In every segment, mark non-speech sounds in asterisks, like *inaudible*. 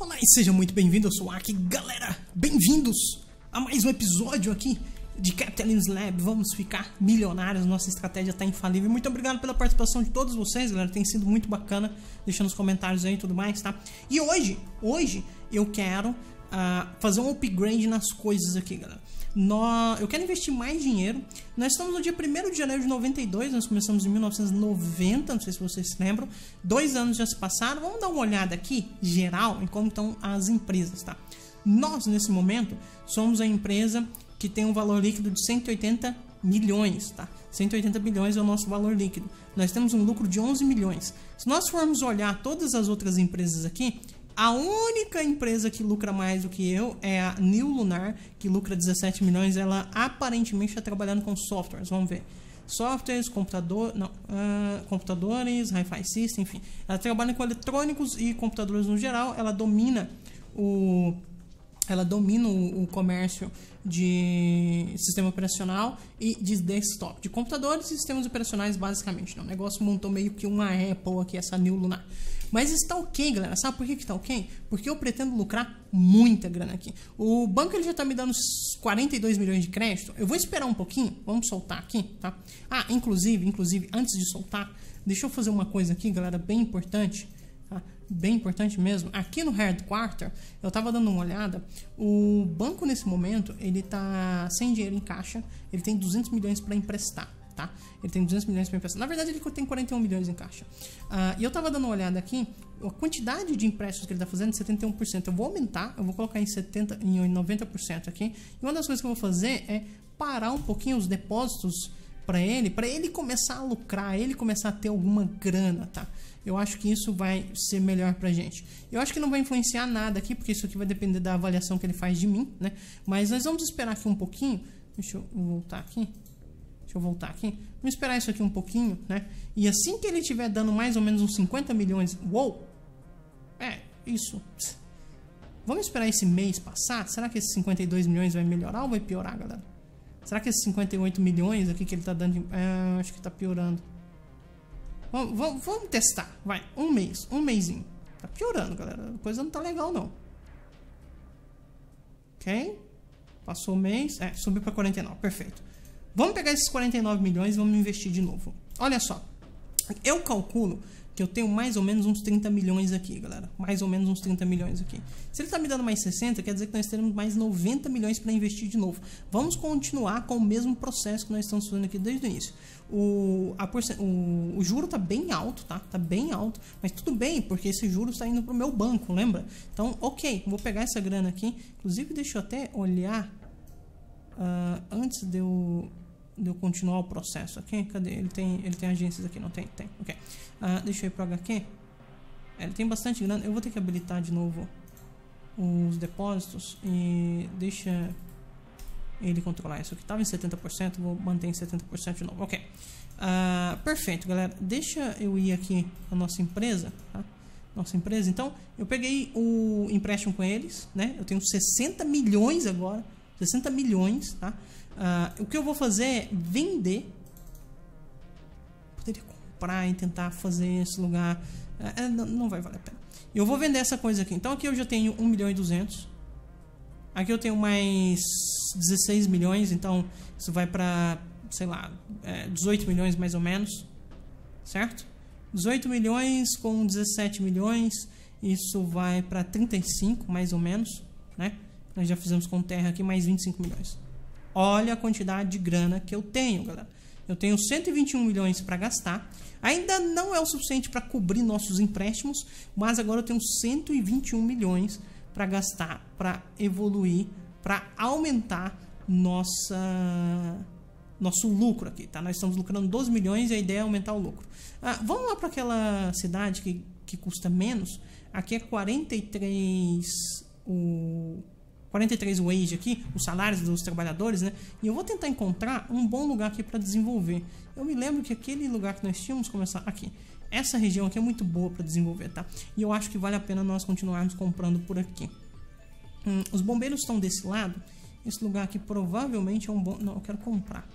Olá e sejam muito bem-vindos, eu sou o Aki. Galera, bem-vindos a mais um episódio aqui de Capitalism Lab. Vamos ficar milionários, nossa estratégia está infalível. Muito obrigado pela participação de todos vocês, galera. Tem sido muito bacana. Deixa nos comentários aí e tudo mais, tá? E hoje, hoje eu quero uh, fazer um upgrade nas coisas aqui, galera. Nós, eu quero investir mais dinheiro. Nós estamos no dia 1 de janeiro de 92, nós começamos em 1990, não sei se vocês se lembram. Dois anos já se passaram. Vamos dar uma olhada aqui, geral, em como estão as empresas, tá? Nós, nesse momento, somos a empresa que tem um valor líquido de 180 milhões, tá? 180 bilhões é o nosso valor líquido. Nós temos um lucro de 11 milhões. Se nós formos olhar todas as outras empresas aqui, a única empresa que lucra mais do que eu é a New Lunar, que lucra 17 milhões. Ela aparentemente está trabalhando com softwares. Vamos ver. Softwares, computador, não, uh, computadores, Hi-Fi System, enfim. Ela trabalha com eletrônicos e computadores no geral. Ela domina o ela domina o, comércio de sistema operacional e de desktop, de computadores e sistemas operacionais basicamente. Né? O negócio montou meio que uma Apple aqui, essa New Lunar. Mas está ok, galera. Sabe por que está ok? Porque eu pretendo lucrar muita grana aqui. O banco ele já está me dando 42 milhões de crédito. Eu vou esperar um pouquinho. Vamos soltar aqui, tá? Ah, inclusive, inclusive, antes de soltar, deixa eu fazer uma coisa aqui, galera, bem importante. Tá? Bem importante mesmo. Aqui no headquarter, eu estava dando uma olhada. O banco nesse momento ele está sem dinheiro em caixa. Ele tem 200 milhões para emprestar tá? Ele tem 200 milhões para emprestar. Na verdade, ele tem 41 milhões em caixa. Uh, e eu estava dando uma olhada aqui, a quantidade de empréstimos que ele está fazendo é 71%. Eu vou aumentar, eu vou colocar em 70, em 90% aqui. E uma das coisas que eu vou fazer é parar um pouquinho os depósitos para ele, para ele começar a lucrar, ele começar a ter alguma grana, tá? Eu acho que isso vai ser melhor pra gente. Eu acho que não vai influenciar nada aqui, porque isso aqui vai depender da avaliação que ele faz de mim, né? Mas nós vamos esperar aqui um pouquinho. Deixa eu voltar aqui. Deixa eu voltar aqui. Vamos esperar isso aqui um pouquinho, né? E assim que ele estiver dando mais ou menos uns 50 milhões. Uou! É, isso. Vamos esperar esse mês passar? Será que esses 52 milhões vai melhorar ou vai piorar, galera? Será que esses 58 milhões aqui que ele tá dando. É, acho que tá piorando. Vamos, vamos, vamos, testar. Vai, um mês. Um mêsinho. Tá piorando, galera. A coisa não tá legal, não. Ok? Passou o mês. É, subiu pra 49. Perfeito. Vamos pegar esses 49 milhões e vamos investir de novo. Olha só. Eu calculo que eu tenho mais ou menos uns 30 milhões aqui, galera. Mais ou menos uns 30 milhões aqui. Se ele está me dando mais 60, quer dizer que nós teremos mais 90 milhões para investir de novo. Vamos continuar com o mesmo processo que nós estamos fazendo aqui desde o início. O, a, o, o juro está bem alto, tá? Tá bem alto, mas tudo bem, porque esse juro está indo para o meu banco, lembra? Então, ok, vou pegar essa grana aqui. Inclusive, deixa eu até olhar uh, antes de eu eu continuar o processo aqui. Cadê? Ele tem, ele tem agências aqui, não tem? Tem, ok. Uh, deixa eu ir para HQ. É, ele tem bastante grana. Eu vou ter que habilitar de novo os depósitos e deixa ele controlar isso aqui. Estava em 70%, vou manter em 70% de novo. Ok. Uh, perfeito, galera. Deixa eu ir aqui a nossa empresa, tá? Nossa empresa. Então, eu peguei o empréstimo com eles, né? Eu tenho 60 milhões agora. 60 milhões, tá? Uh, o que eu vou fazer é vender. Poderia comprar e tentar fazer esse lugar. Uh, não, não, vai valer a pena. Eu vou vender essa coisa aqui. Então aqui eu já tenho 1 milhão e 200. Aqui eu tenho mais 16 milhões. Então isso vai para, sei lá, é, 18 milhões mais ou menos. Certo? 18 milhões com 17 milhões. Isso vai para 35 mais ou menos. Né? Nós já fizemos com terra aqui mais 25 milhões. Olha a quantidade de grana que eu tenho, galera. Eu tenho 121 milhões para gastar. Ainda não é o suficiente para cobrir nossos empréstimos, mas agora eu tenho 121 milhões para gastar, para evoluir, para aumentar nossa nosso lucro aqui, tá? Nós estamos lucrando 12 milhões e a ideia é aumentar o lucro. Ah, vamos lá para aquela cidade que, que custa menos. Aqui é 43 o 43 wage aqui, os salários dos trabalhadores, né? E eu vou tentar encontrar um bom lugar aqui para desenvolver. Eu me lembro que aquele lugar que nós tínhamos começar aqui. Essa região aqui é muito boa para desenvolver, tá? E eu acho que vale a pena nós continuarmos comprando por aqui. Hum, os bombeiros estão desse lado. Esse lugar aqui provavelmente é um bom... Não, eu quero comprar.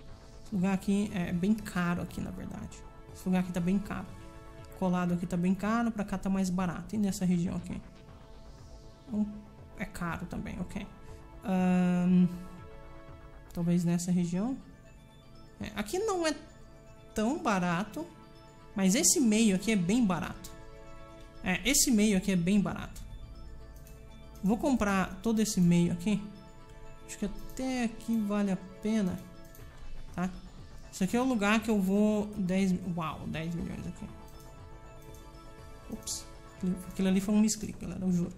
Esse lugar aqui é bem caro aqui, na verdade. Esse lugar aqui tá bem caro. Colado aqui tá bem caro, para cá tá mais barato. E nessa região aqui? É caro também, ok. Um, talvez nessa região. É, aqui não é tão barato, mas esse meio aqui é bem barato. É, esse meio aqui é bem barato. Vou comprar todo esse meio aqui. Acho que até aqui vale a pena. Tá? Isso aqui é o lugar que eu vou 10... Uau, 10 milhões aqui. Ups. Aquilo ali foi um misclick, galera, eu juro.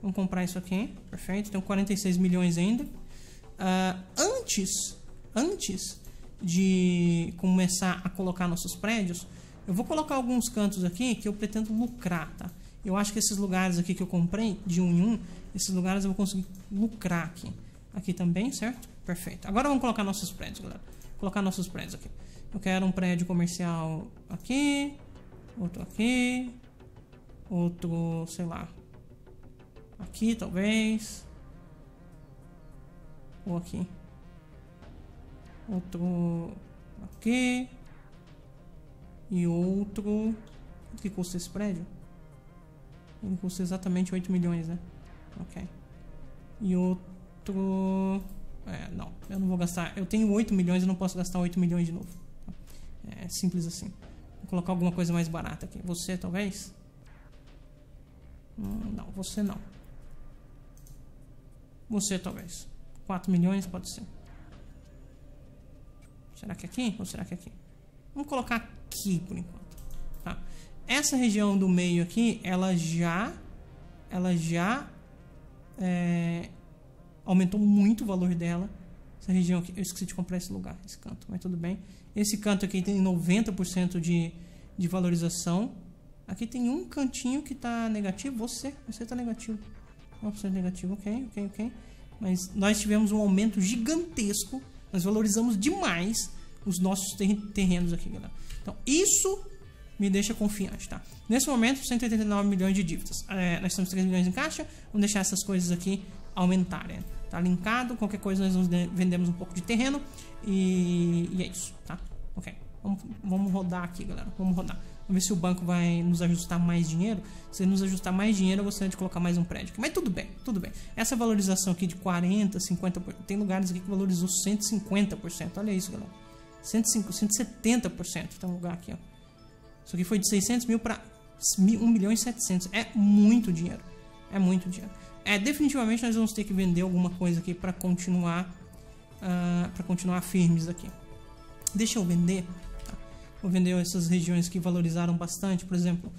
Vamos comprar isso aqui. Perfeito. Tem 46 milhões ainda. Uh, antes, antes de começar a colocar nossos prédios, eu vou colocar alguns cantos aqui que eu pretendo lucrar, tá? Eu acho que esses lugares aqui que eu comprei, de um em um, esses lugares eu vou conseguir lucrar aqui. Aqui também, certo? Perfeito. Agora vamos colocar nossos prédios, galera. colocar nossos prédios aqui. Eu quero um prédio comercial aqui, outro aqui, outro, sei lá, aqui talvez, ou aqui, outro aqui e outro. Quanto que custa esse prédio? Ele custa exatamente 8 milhões, né? Ok. E outro. É, não, eu não vou gastar. Eu tenho 8 milhões, eu não posso gastar 8 milhões de novo. É simples assim. Vou colocar alguma coisa mais barata aqui. Você, talvez? Hum, não, você não. Você, talvez. 4 milhões, pode ser. Será que é aqui? Ou será que é aqui? Vamos colocar aqui por enquanto. Tá? Essa região do meio aqui, ela já, ela já é, aumentou muito o valor dela. Essa região aqui, eu esqueci de comprar esse lugar, esse canto, mas tudo bem. Esse canto aqui tem 90% de, de valorização. Aqui tem um cantinho que está negativo. Você, você está negativo. 9% negativo, ok, ok, ok. Mas nós tivemos um aumento gigantesco. Nós valorizamos demais os nossos terrenos aqui, galera. Então, isso me deixa confiante, tá? Nesse momento, 189 milhões de dívidas. É, nós temos 3 milhões em caixa, vamos deixar essas coisas aqui aumentarem. Tá linkado, qualquer coisa nós vendemos um pouco de terreno e, e é isso, tá? Ok, vamos, vamos rodar aqui, galera, vamos rodar. Vamos ver se o banco vai nos ajustar mais dinheiro. Se nos ajustar mais dinheiro, eu gostaria de colocar mais um prédio. Mas tudo bem, tudo bem. Essa valorização aqui de 40%, 50%, tem lugares aqui que valorizou 150%. Olha isso, galera. 105, 170%. Tem um lugar aqui, ó. Isso aqui foi de 600 mil para 1 milhão e 700. É muito dinheiro. É muito dinheiro. É, definitivamente nós vamos ter que vender alguma coisa aqui para continuar uh, ah, para continuar firmes aqui. Deixa eu vender. Vender essas regiões que valorizaram bastante. Por exemplo,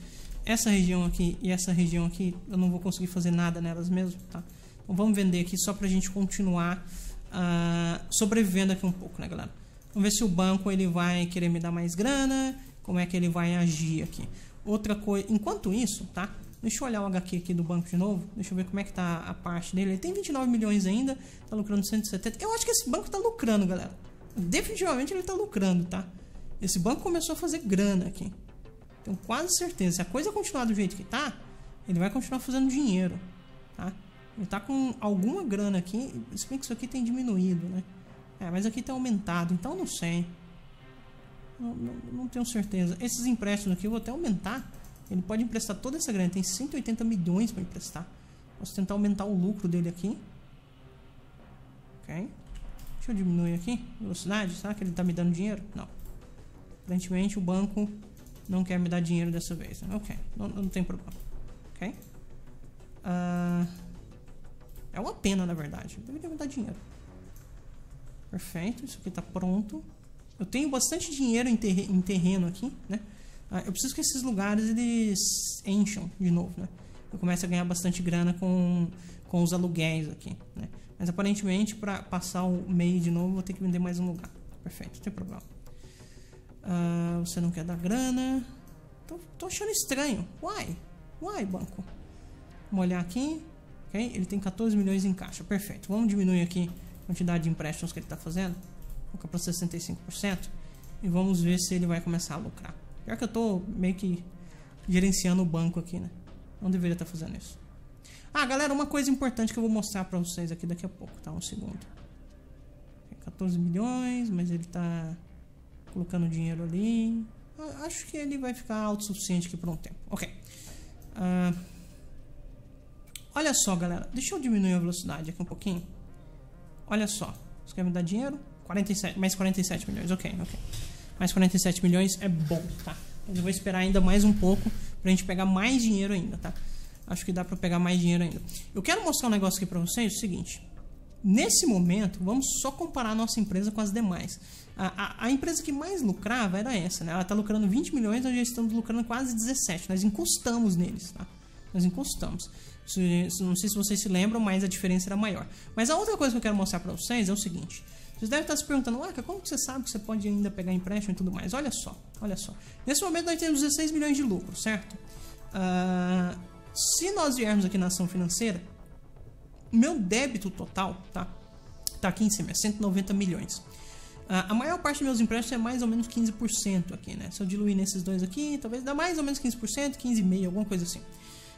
essa região aqui e essa região aqui, eu não vou conseguir fazer nada nelas mesmo. Tá? Então vamos vender aqui só para a gente continuar uh, sobrevivendo aqui um pouco, né, galera? Vamos ver se o banco ele vai querer me dar mais grana, como é que ele vai agir aqui. Outra coisa, enquanto isso, tá? Deixa eu olhar o HQ aqui do banco de novo. Deixa eu ver como é que tá a parte dele. Ele tem 29 milhões ainda, tá lucrando 170. Eu acho que esse banco tá lucrando, galera. Definitivamente ele tá lucrando, tá? Esse banco começou a fazer grana aqui. Tenho quase certeza. Se a coisa continuar do jeito que tá, ele vai continuar fazendo dinheiro, tá? Ele tá com alguma grana aqui, se bem que isso aqui tem diminuído, né? É, mas aqui está aumentado, então não sei. Não, não, não, tenho certeza. Esses empréstimos aqui eu vou até aumentar. Ele pode emprestar toda essa grana. Tem 180 milhões para emprestar. Posso tentar aumentar o lucro dele aqui. Ok. Deixa eu diminuir aqui. Velocidade. Será que ele está me dando dinheiro? Não. Aparentemente o banco não quer me dar dinheiro dessa vez. Ok. Não, não tem problema. Ok. Uh, é uma pena, na verdade. Deveria me dar dinheiro. Perfeito, isso aqui está pronto. Eu tenho bastante dinheiro em, em terreno aqui, né? Ah, eu preciso que esses lugares eles encham de novo, né? Eu começo a ganhar bastante grana com, com os aluguéis aqui, né? Mas aparentemente para passar o meio de novo vou ter que vender mais um lugar. Perfeito, não tem problema. Uh, você não quer dar grana? Tô, tô achando estranho. Why? Why, banco? Vamos olhar aqui. Ok, ele tem 14 milhões em caixa. Perfeito. Vamos diminuir aqui quantidade de empréstimos que ele está fazendo, colocar para 65%, e vamos ver se ele vai começar a lucrar. Pior que eu estou meio que gerenciando o banco aqui, né? Não deveria estar tá fazendo isso. Ah, galera, uma coisa importante que eu vou mostrar para vocês aqui daqui a pouco, tá? Um segundo. 14 milhões, mas ele está colocando dinheiro ali. Acho que ele vai ficar autossuficiente aqui por um tempo. Ok. Uh, Olha só, galera. Deixa eu diminuir a velocidade aqui um pouquinho. Olha só. Você quer me dar dinheiro? 47, mais 47 milhões. Ok, ok. Mais 47 milhões é bom, tá? Mas eu vou esperar ainda mais um pouco pra gente pegar mais dinheiro ainda, tá? Acho que dá pra pegar mais dinheiro ainda. Eu quero mostrar um negócio aqui pra vocês, o seguinte. Nesse momento, vamos só comparar nossa empresa com as demais. A, a, a empresa que mais lucrava era essa, né? Ela está lucrando 20 milhões, nós já estamos lucrando quase 17. Nós encostamos neles, tá? Nós encostamos. Não sei se vocês se lembram, mas a diferença era maior. Mas a outra coisa que eu quero mostrar para vocês é o seguinte. Vocês devem estar se perguntando, ah, como que você sabe que você pode ainda pegar empréstimo e tudo mais? Olha só, olha só. Nesse momento nós temos 16 milhões de lucro, certo? Uh, se nós viermos aqui na ação financeira, meu débito total, tá? Tá aqui em cima, é 190 milhões. A maior parte dos meus empréstimos é mais ou menos 15% aqui, né? Se eu diluir nesses dois aqui, talvez dá mais ou menos 15%, 15,5%, alguma coisa assim.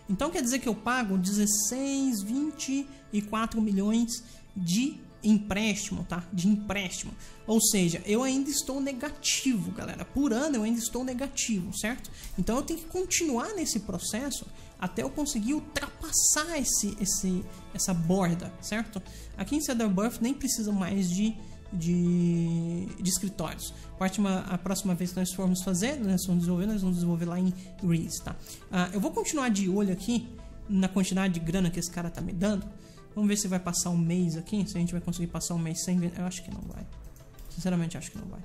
Então quer dizer que eu pago 16, 24 milhões de empréstimo, tá? De empréstimo. Ou seja, eu ainda estou negativo, galera. Por ano eu ainda estou negativo, certo? Então eu tenho que continuar nesse processo até eu conseguir ultrapassar esse, esse, essa borda, certo? Aqui em Cedar Bluff nem precisa mais de de, de escritórios. A próxima, vez que nós formos fazer, nós vamos desenvolver, nós vamos desenvolver lá em Reese, tá? Ah, eu vou continuar de olho aqui na quantidade de grana que esse cara tá me dando. Vamos ver se vai passar um mês aqui, se a gente vai conseguir passar um mês sem. Eu acho que não vai. Sinceramente, acho que não vai.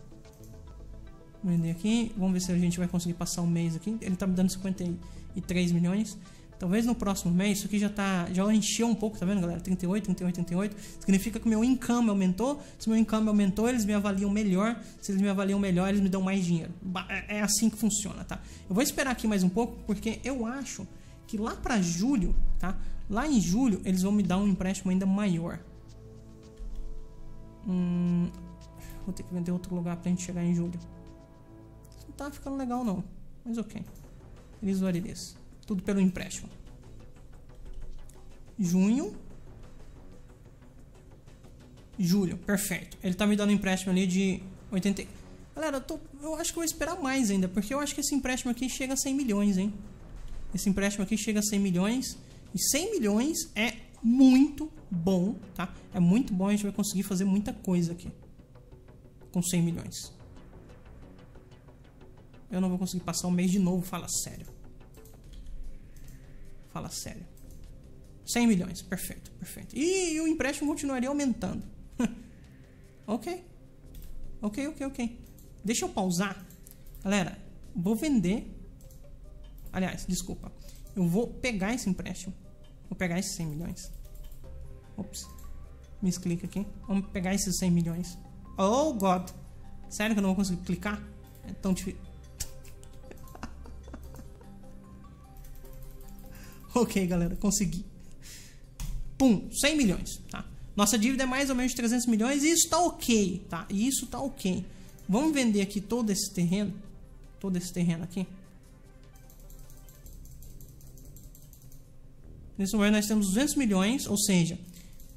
Vender aqui, vamos ver se a gente vai conseguir passar um mês aqui. Ele tá me dando 53 milhões. Talvez no próximo mês, isso aqui já tá, já encheu um pouco, tá vendo, galera? 38, 38, 38. Significa que meu income aumentou. Se meu income aumentou, eles me avaliam melhor. Se eles me avaliam melhor, eles me dão mais dinheiro. É, é assim que funciona, tá? Eu vou esperar aqui mais um pouco, porque eu acho que lá para julho, tá? Lá em julho, eles vão me dar um empréstimo ainda maior. Hum, vou ter que vender outro lugar pra gente chegar em julho. Tá ficando legal, não. Mas ok. Eles is. Tudo pelo empréstimo. Junho. Julho, perfeito. Ele tá me dando um empréstimo ali de 80. Galera, eu, tô, eu acho que eu vou esperar mais ainda, porque eu acho que esse empréstimo aqui chega a 100 milhões, hein? Esse empréstimo aqui chega a 100 milhões. E 100 milhões é muito bom, tá? É muito bom, a gente vai conseguir fazer muita coisa aqui. Com 100 milhões. Eu não vou conseguir passar um mês de novo, fala sério. Fala sério. 100 milhões, perfeito, perfeito. E, o empréstimo continuaria aumentando. *laughs* ok. Ok, ok, ok. Deixa eu pausar. Galera, vou vender. Aliás, desculpa. Eu vou pegar esse empréstimo. Vou pegar esses 100 milhões. Ops. Me explica aqui. Vamos pegar esses 100 milhões. Oh, God. Sério que eu não vou conseguir clicar? É tão difícil. *laughs* Ok, galera, consegui. Pum, 100 milhões, tá? Nossa dívida é mais ou menos 300 milhões e isso tá ok, tá? E isso tá ok. Vamos vender aqui todo esse terreno, todo esse terreno aqui. Nesse momento nós temos 200 milhões, ou seja,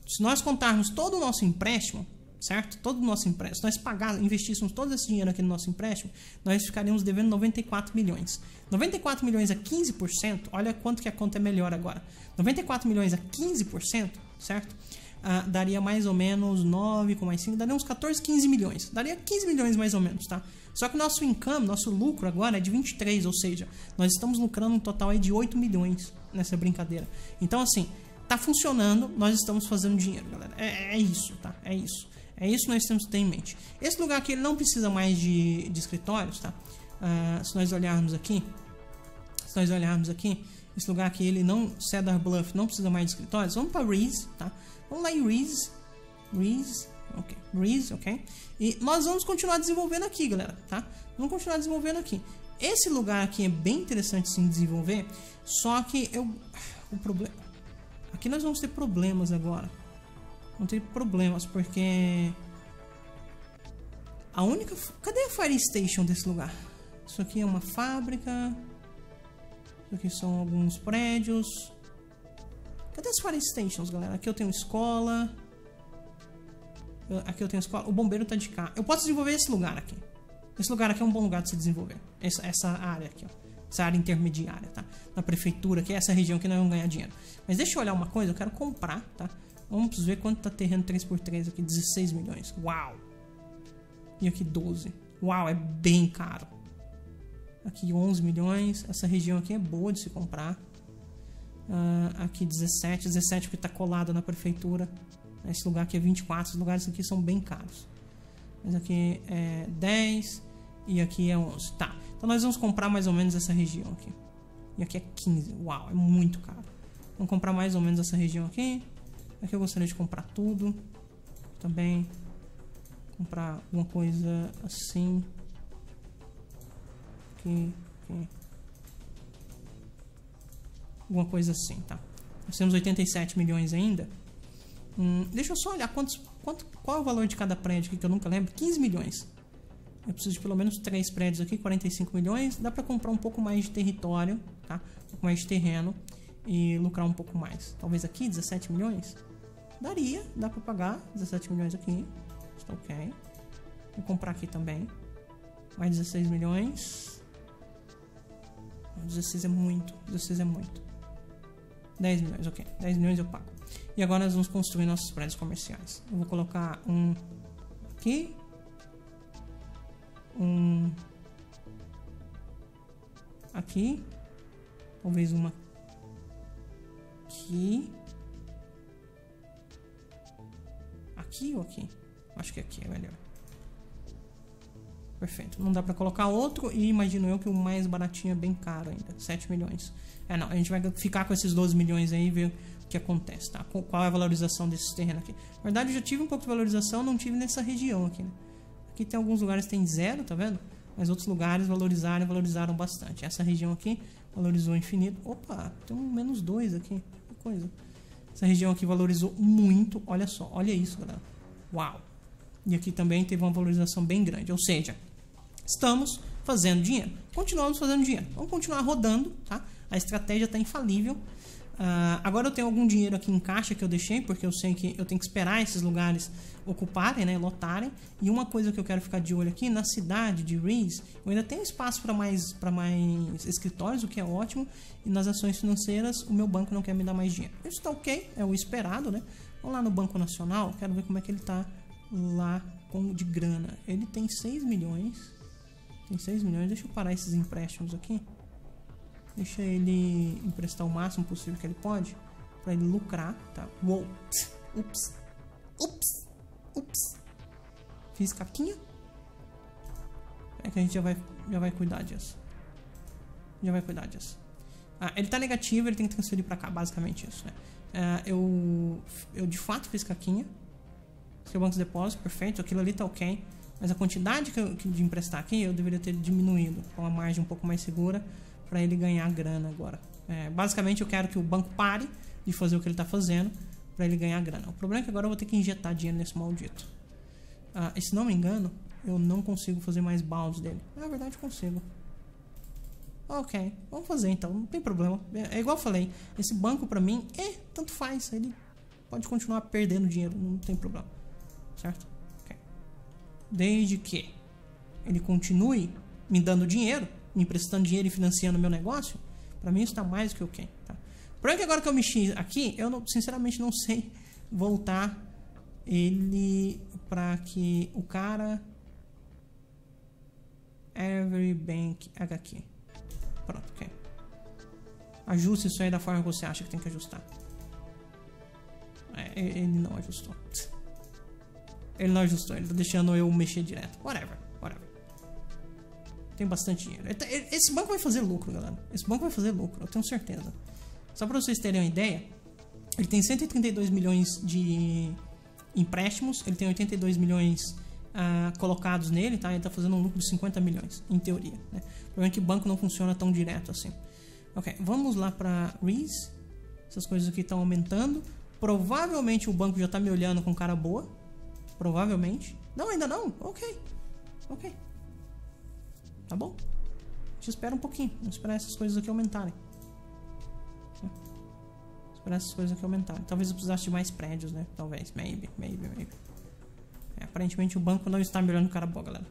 se nós contarmos todo o nosso empréstimo, certo? Todo o nosso empréstimo, nós pagar, investíssemos todo esse dinheiro aqui no nosso empréstimo, nós ficaríamos devendo 94 milhões. 94 milhões a 15%, olha quanto que a conta é melhor agora. 94 milhões a 15%, certo? Ah, daria mais ou menos 9 com mais 5, daria uns 14, 15 milhões. Daria 15 milhões mais ou menos, tá? Só que o nosso income, nosso lucro agora é de 23, ou seja, nós estamos lucrando um total aí de 8 milhões nessa brincadeira. Então, assim, tá funcionando, nós estamos fazendo dinheiro, galera. É, é isso, tá? É isso. É isso que nós temos que ter em mente. Esse lugar aqui ele não precisa mais de, de escritórios, tá? Uh, se nós olharmos aqui, se nós olharmos aqui, esse lugar aqui ele não Cedar Bluff não precisa mais de escritórios. Vamos para Reese, tá? Vamos lá em Reese, Reese, ok, Reese, ok. E nós vamos continuar desenvolvendo aqui, galera, tá? Vamos continuar desenvolvendo aqui. Esse lugar aqui é bem interessante sim desenvolver, só que eu o problema aqui nós vamos ter problemas agora não tem problemas, porque a única. Cadê a Fire Station desse lugar? Isso aqui é uma fábrica. Isso aqui são alguns prédios. Cadê as Fire Stations, galera? Aqui eu tenho escola. Aqui eu tenho escola. O bombeiro tá de cá. Eu posso desenvolver esse lugar aqui. Esse lugar aqui é um bom lugar de se desenvolver. Essa, essa área aqui, ó. essa área intermediária, tá? Na prefeitura, que é essa região que nós vamos ganhar dinheiro. Mas deixa eu olhar uma coisa, eu quero comprar, tá? Vamos ver quanto tá terreno 3x3 aqui, 16 milhões. Uau! E aqui 12. Uau, é bem caro. Aqui 11 milhões. Essa região aqui é boa de se comprar. Uh, aqui 17. 17 porque está colado na prefeitura. Esse lugar aqui é 24. Os lugares aqui são bem caros. Mas aqui é 10 e aqui é 11. Tá. Então nós vamos comprar mais ou menos essa região aqui. E aqui é 15. Uau, é muito caro. Vamos comprar mais ou menos essa região aqui. Aqui eu gostaria de comprar tudo. Também comprar alguma coisa assim. Aqui, aqui. Alguma coisa assim, tá? Nós temos 87 milhões ainda. Hum, deixa eu só olhar quantos, quanto, qual é o valor de cada prédio aqui que eu nunca lembro. 15 milhões. Eu preciso de pelo menos 3 prédios aqui, 45 milhões. Dá para comprar um pouco mais de território, tá? Um pouco mais de terreno e lucrar um pouco mais. Talvez aqui 17 milhões. Daria, dá para pagar 17 milhões aqui. Está ok. Vou comprar aqui também. Mais 16 milhões. 16 é muito. 16 é muito. 10 milhões, ok. 10 milhões eu pago. E agora nós vamos construir nossos prédios comerciais. Eu vou colocar um aqui. Um aqui. Talvez uma aqui. Aqui ou aqui? Acho que aqui é melhor. Perfeito. Não dá para colocar outro e imagino eu que o mais baratinho é bem caro ainda. 7 milhões. É, não. A gente vai ficar com esses 12 milhões aí e ver o que acontece, tá? Qual é a valorização desses terrenos aqui. Na verdade, eu já tive um pouco de valorização, não tive nessa região aqui, né? Aqui tem alguns lugares que tem zero, tá vendo? Mas outros lugares valorizaram valorizaram bastante. Essa região aqui valorizou infinito. Opa, tem um menos 2 aqui. Que coisa. Essa região aqui valorizou muito. Olha só, olha isso, galera. Uau! E aqui também teve uma valorização bem grande. Ou seja, estamos fazendo dinheiro. Continuamos fazendo dinheiro. Vamos continuar rodando, tá? A estratégia está infalível. Uh, agora eu tenho algum dinheiro aqui em caixa que eu deixei, porque eu sei que eu tenho que esperar esses lugares ocuparem, né, lotarem. E uma coisa que eu quero ficar de olho aqui, na cidade de Reese, eu ainda tenho espaço para mais, mais escritórios, o que é ótimo. E nas ações financeiras, o meu banco não quer me dar mais dinheiro. Isso está ok, é o esperado, né? Vamos lá no Banco Nacional, quero ver como é que ele está lá com, de grana. Ele tem 6 milhões. Tem 6 milhões. Deixa eu parar esses empréstimos aqui. Deixa ele emprestar o máximo possível que ele pode. Pra ele lucrar, tá? Uou. Ups. Ups. Ups. Fiz caquinha. É que a gente já vai, já vai cuidar disso. Já vai cuidar disso. Ah, ele tá negativo, ele tem que transferir pra cá. Basicamente isso, né? Ah, eu, eu de fato fiz caquinha. Seu banco de depósito, perfeito. Aquilo ali tá ok. Mas a quantidade que eu, que de emprestar aqui eu deveria ter diminuído. Com uma margem um pouco mais segura para ele ganhar grana agora. É, basicamente eu quero que o banco pare de fazer o que ele está fazendo para ele ganhar grana. O problema é que agora eu vou ter que injetar dinheiro nesse maldito. Ah, e se não me engano, eu não consigo fazer mais bounds dele. Na verdade consigo. Ok, vamos fazer então, não tem problema. É, é igual eu falei, esse banco para mim, é, tanto faz. Ele pode continuar perdendo dinheiro, não tem problema. Certo? Desde que ele continue me dando dinheiro, me emprestando dinheiro e financiando meu negócio, para mim isso está mais do que ok. Tá? Porém, que agora que eu mexi aqui, eu não, sinceramente não sei voltar ele para que o cara Every Bank HQ. Pronto, ok. Ajuste isso aí da forma que você acha que tem que ajustar. É, ele não ajustou. Ele não ajustou, ele tá deixando eu mexer direto. Whatever tem bastante dinheiro. Tá, esse banco vai fazer lucro, galera. Esse banco vai fazer lucro, eu tenho certeza. Só para vocês terem uma ideia, ele tem 132 milhões de empréstimos, ele tem 82 milhões uh, colocados nele, tá? Ele está fazendo um lucro de 50 milhões, em teoria. Né? O problema é que o banco não funciona tão direto assim. Ok, vamos lá para Reese. Essas coisas aqui estão aumentando. Provavelmente o banco já está me olhando com cara boa. Provavelmente. Não, ainda não. Ok. Ok. Tá bom? A gente espera um pouquinho. Vamos esperar essas coisas aqui aumentarem. Esperar essas coisas aqui aumentarem. Talvez eu precisasse de mais prédios, né? Talvez. Maybe, maybe, maybe. É, aparentemente o banco não está melhorando o cara boa, galera.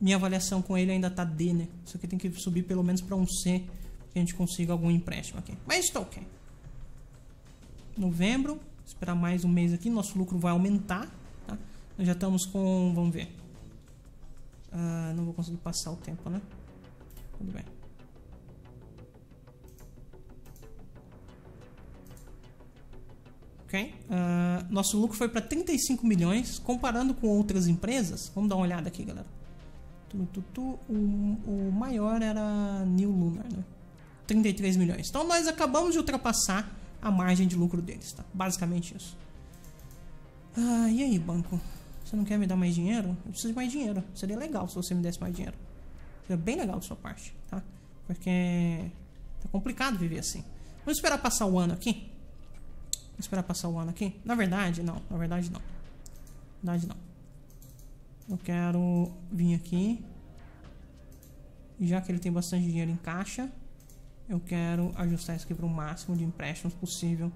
minha avaliação com ele ainda tá D, né? Isso aqui tem que subir pelo menos para um C, que a gente consiga algum empréstimo aqui. Mas está ok. Novembro, esperar mais um mês aqui, nosso lucro vai aumentar, tá? Nós já estamos com, vamos ver. Uh, não vou conseguir passar o tempo, né? Tudo bem. Ok? Uh, nosso lucro foi para 35 milhões, comparando com outras empresas. Vamos dar uma olhada aqui, galera. Tu, tu, tu, o, o maior era New Lunar, né? 33 milhões. Então nós acabamos de ultrapassar a margem de lucro deles, tá? Basicamente isso. Ah, e aí, banco? Você não quer me dar mais dinheiro? Eu preciso de mais dinheiro. Seria legal se você me desse mais dinheiro. Seria bem legal da sua parte, tá? Porque tá complicado viver assim. Vamos esperar passar o ano aqui? Vamos esperar passar o ano aqui? Na verdade, não. Na verdade, não. Na verdade, não. Eu quero vir aqui. E já que ele tem bastante dinheiro em caixa, eu quero ajustar isso aqui para o máximo de empréstimos possível.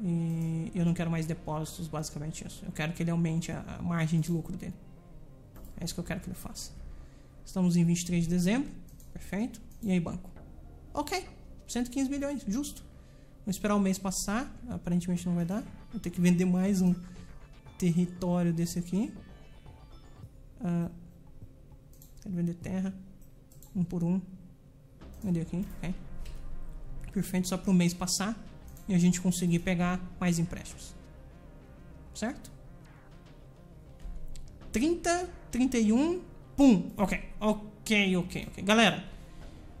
E eu não quero mais depósitos, basicamente isso. Eu quero que ele aumente a margem de lucro dele. É isso que eu quero que ele faça. Estamos em 23 de dezembro. Perfeito. E aí, banco? Ok. 115 milhões, justo. Vamos esperar o mês passar. Aparentemente não vai dar. Vou ter que vender mais um território desse aqui. Uh, quero vender terra. Um por um. Vender aqui, ok. Perfeito, só para o mês passar e a gente conseguir pegar mais empréstimos. Certo? 30, 31, pum. Ok, ok, ok, ok. Galera,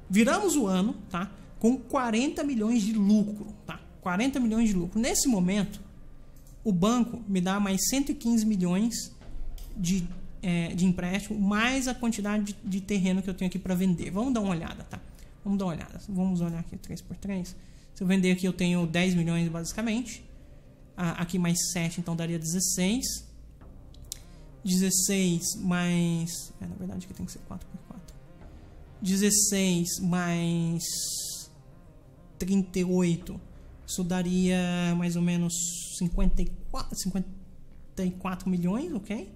viramos o ano, tá? Com 40 milhões de lucro, tá? 40 milhões de lucro. Nesse momento, o banco me dá mais 115 milhões de é, de empréstimo, mais a quantidade de, terreno que eu tenho aqui para vender. Vamos dar uma olhada, tá? Vamos dar uma olhada. Vamos olhar aqui 3 por 3 Se eu vender aqui, eu tenho 10 milhões basicamente. Ah, aqui mais 7, então daria 16. 16 mais. É, na verdade, aqui tem que ser 4 por 4. 16 mais 38. Isso daria mais ou menos 54, 54 milhões, ok?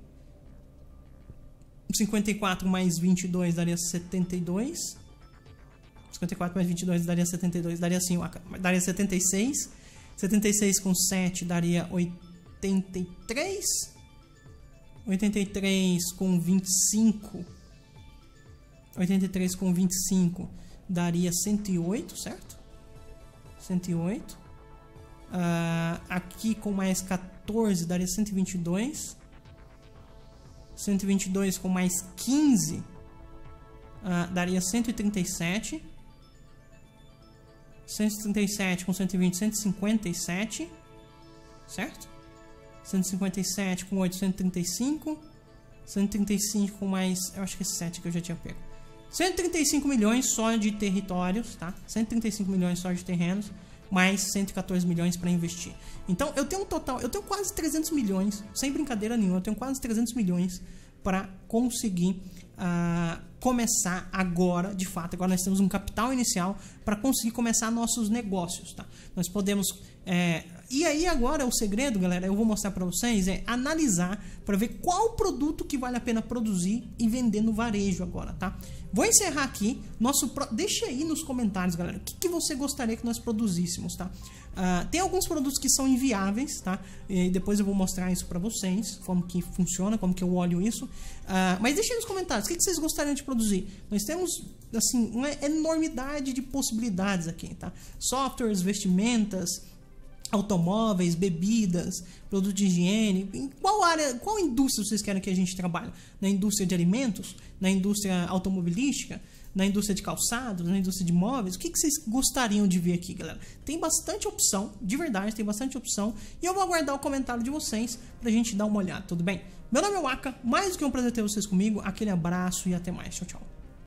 54 mais 22 daria 72. 54 mais 22 daria 72. Daria assim, daria 76. 76 com 7 daria 83. 83 com 25. 83 com 25 daria 108, certo? 108. Uh, aqui com mais 14 daria 122. 122 com mais 15 uh, daria 137. 137 com 120, 157. Certo? 157 com 8, 135. 135 com mais. Eu acho que é 7 que eu já tinha pego. 135 milhões só de territórios, tá? 135 milhões só de terrenos mais 114 milhões para investir. Então eu tenho um total, eu tenho quase 300 milhões, sem brincadeira nenhuma, eu tenho quase 300 milhões para conseguir uh, começar agora, de fato, agora nós temos um capital inicial para conseguir começar nossos negócios, tá? Nós podemos é, e aí agora o segredo, galera, eu vou mostrar para vocês é analisar para ver qual produto que vale a pena produzir e vender no varejo agora, tá? Vou encerrar aqui. Nosso pro... deixa aí nos comentários, galera, o que, que você gostaria que nós produzíssemos, tá? Uh, tem alguns produtos que são inviáveis, tá? E depois eu vou mostrar isso para vocês, como que funciona, como que eu olho isso. Uh, mas deixa aí nos comentários, o que, que vocês gostariam de produzir? Nós temos assim uma enormidade de possibilidades aqui, tá? Softwares, vestimentas, automóveis, bebidas, produtos de higiene. Em qual área, qual indústria vocês querem que a gente trabalhe? Na indústria de alimentos? Na indústria automobilística? Na indústria de calçados? Na indústria de móveis? O que, que vocês gostariam de ver aqui, galera? Tem bastante opção, de verdade, tem bastante opção. E eu vou aguardar o comentário de vocês pra gente dar uma olhada, tudo bem? Meu nome é Waka, mais do que um prazer ter vocês comigo. Aquele abraço e até mais. Tchau, tchau.